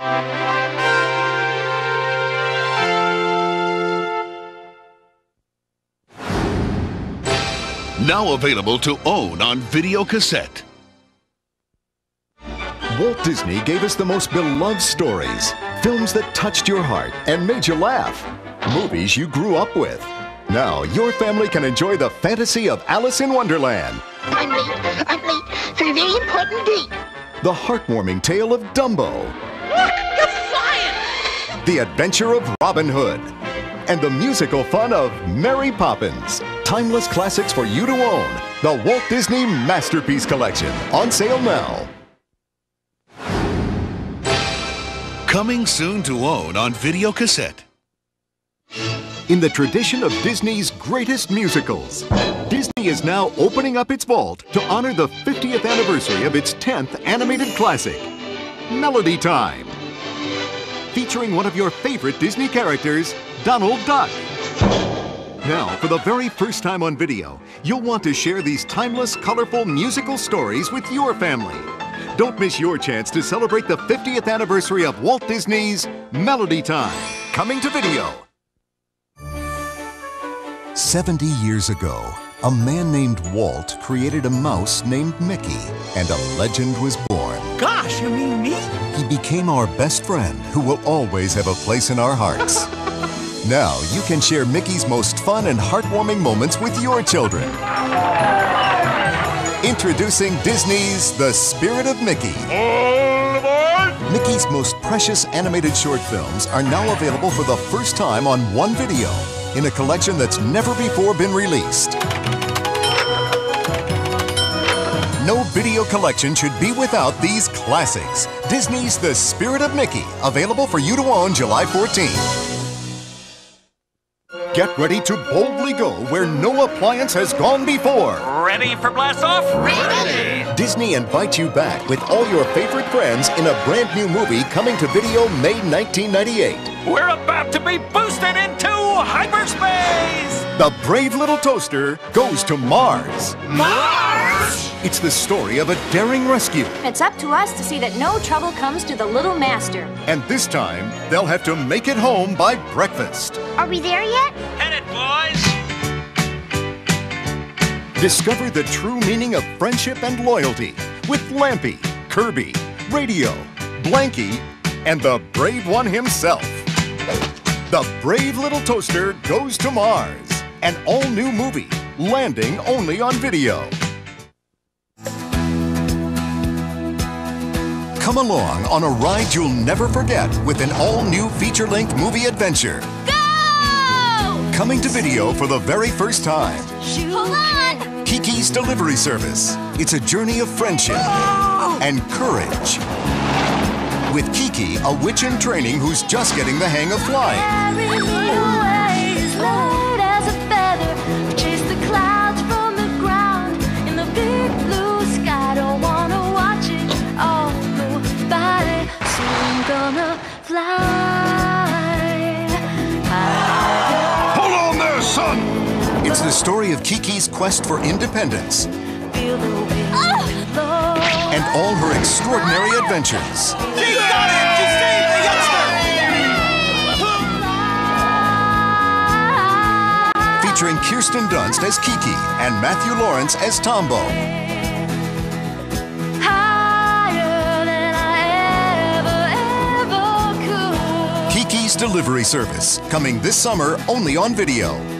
Now available to own on video cassette. Walt Disney gave us the most beloved stories, films that touched your heart and made you laugh, movies you grew up with. Now your family can enjoy the fantasy of Alice in Wonderland. I'm late. I'm late for a very important date. The heartwarming tale of Dumbo. Look, you're flying! The adventure of Robin Hood. And the musical fun of Mary Poppins. Timeless classics for you to own. The Walt Disney Masterpiece Collection. On sale now. Coming soon to own on video cassette. In the tradition of Disney's greatest musicals, Disney is now opening up its vault to honor the 50th anniversary of its 10th animated classic, Melody Time. Featuring one of your favorite Disney characters, Donald Duck. Now, for the very first time on video, you'll want to share these timeless, colorful musical stories with your family. Don't miss your chance to celebrate the 50th anniversary of Walt Disney's Melody Time, coming to video. 70 years ago, a man named Walt created a mouse named Mickey, and a legend was born. Gosh, you mean me? He became our best friend who will always have a place in our hearts. now you can share Mickey's most fun and heartwarming moments with your children. Introducing Disney's The Spirit of Mickey. All aboard! Mickey's most precious animated short films are now available for the first time on one video in a collection that's never before been released. No video collection should be without these classics. Disney's The Spirit of Mickey, available for you to own July 14th. Get ready to boldly go where no appliance has gone before. Ready for blast off? Ready! Disney invites you back with all your favorite friends in a brand new movie coming to video May 1998. We're about to be boosted into hyperspace! The brave little toaster goes to Mars. Mars! It's the story of a daring rescue. It's up to us to see that no trouble comes to the little master. And this time, they'll have to make it home by breakfast. Are we there yet? Hit it, boys! Discover the true meaning of friendship and loyalty with Lampy, Kirby, Radio, Blanky, and the brave one himself. The Brave Little Toaster Goes to Mars. An all new movie, landing only on video. Come along on a ride you'll never forget with an all new feature length movie adventure. Go! Coming to video for the very first time. Hold on! Kiki's Delivery Service. It's a journey of friendship oh. and courage. With Kiki, a witch in training who's just getting the hang of flying. Son! It's the story of Kiki's quest for independence and all her extraordinary adventures. She got it! She saved the youngster! Featuring Kirsten Dunst as Kiki and Matthew Lawrence as Tombo. Kiki's Delivery Service, coming this summer only on video.